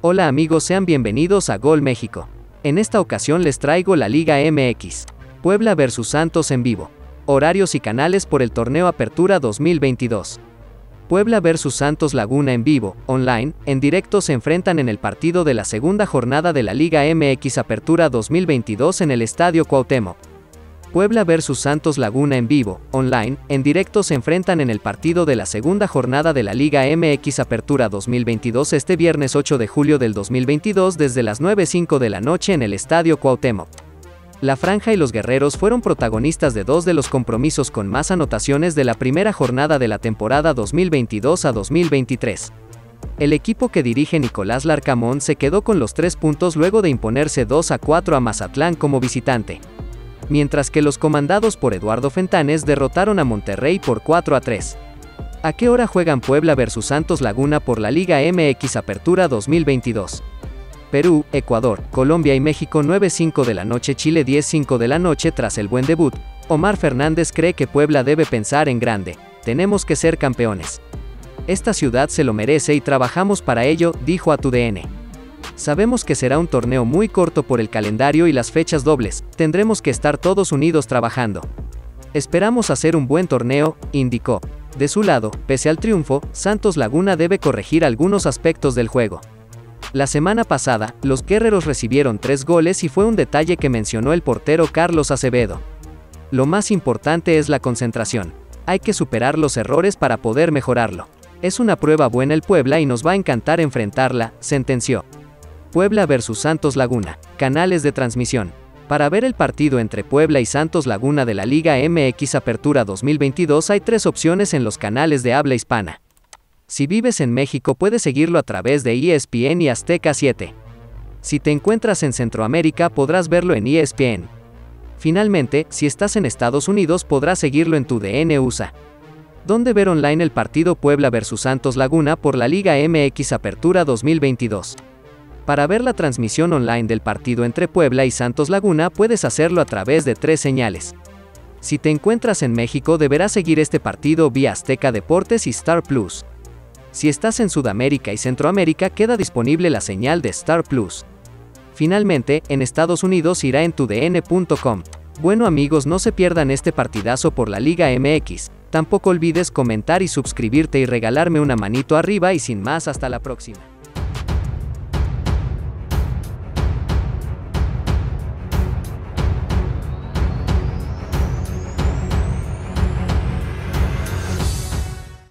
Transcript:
Hola amigos, sean bienvenidos a Gol México. En esta ocasión les traigo la Liga MX. Puebla vs Santos en vivo. Horarios y canales por el torneo Apertura 2022. Puebla vs Santos Laguna en vivo, online, en directo se enfrentan en el partido de la segunda jornada de la Liga MX Apertura 2022 en el Estadio Cuauhtémoc. Puebla vs Santos Laguna en vivo, online, en directo se enfrentan en el partido de la segunda jornada de la Liga MX Apertura 2022 este viernes 8 de julio del 2022 desde las 9.05 de la noche en el Estadio Cuauhtémoc. La Franja y los Guerreros fueron protagonistas de dos de los compromisos con más anotaciones de la primera jornada de la temporada 2022 a 2023. El equipo que dirige Nicolás Larcamón se quedó con los tres puntos luego de imponerse 2 a 4 a Mazatlán como visitante mientras que los comandados por Eduardo Fentanes derrotaron a Monterrey por 4 a 3. ¿A qué hora juegan Puebla versus Santos Laguna por la Liga MX Apertura 2022? Perú, Ecuador, Colombia y México 9.05 de la noche, Chile 10.05 de la noche tras el buen debut. Omar Fernández cree que Puebla debe pensar en grande. Tenemos que ser campeones. Esta ciudad se lo merece y trabajamos para ello, dijo a TUDN. Sabemos que será un torneo muy corto por el calendario y las fechas dobles, tendremos que estar todos unidos trabajando. Esperamos hacer un buen torneo, indicó. De su lado, pese al triunfo, Santos Laguna debe corregir algunos aspectos del juego. La semana pasada, los guerreros recibieron tres goles y fue un detalle que mencionó el portero Carlos Acevedo. Lo más importante es la concentración. Hay que superar los errores para poder mejorarlo. Es una prueba buena el Puebla y nos va a encantar enfrentarla, sentenció. Puebla vs Santos Laguna. Canales de transmisión. Para ver el partido entre Puebla y Santos Laguna de la Liga MX Apertura 2022 hay tres opciones en los canales de habla hispana. Si vives en México puedes seguirlo a través de ESPN y Azteca 7. Si te encuentras en Centroamérica podrás verlo en ESPN. Finalmente, si estás en Estados Unidos podrás seguirlo en tu DN USA. ¿Dónde ver online el partido Puebla vs Santos Laguna por la Liga MX Apertura 2022? Para ver la transmisión online del partido entre Puebla y Santos Laguna puedes hacerlo a través de tres señales. Si te encuentras en México deberás seguir este partido vía Azteca Deportes y Star Plus. Si estás en Sudamérica y Centroamérica queda disponible la señal de Star Plus. Finalmente, en Estados Unidos irá en tudn.com. Bueno amigos no se pierdan este partidazo por la Liga MX. Tampoco olvides comentar y suscribirte y regalarme una manito arriba y sin más hasta la próxima.